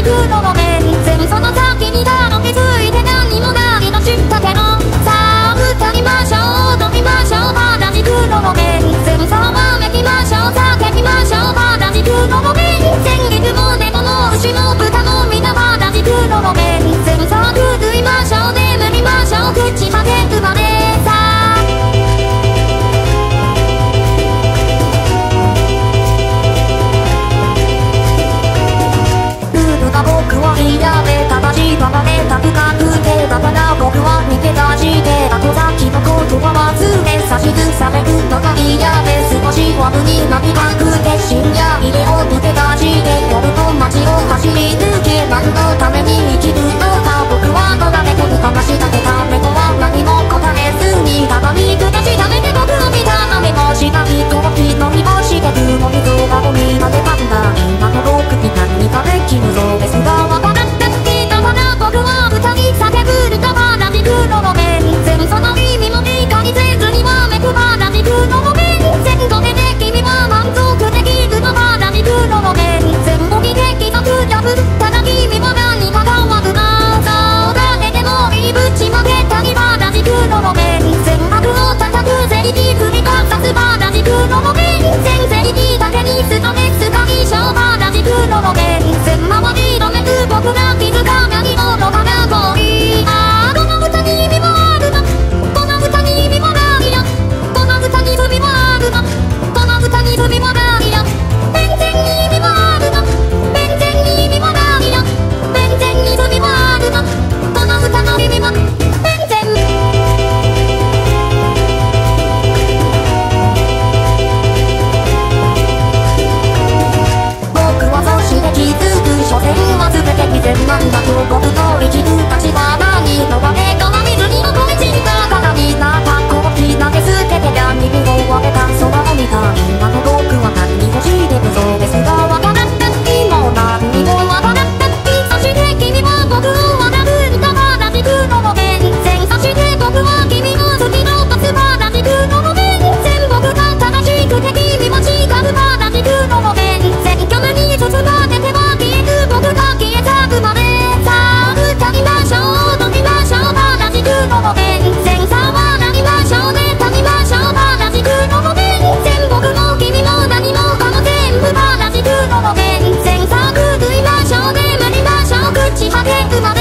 行くの全部その先にだまでうま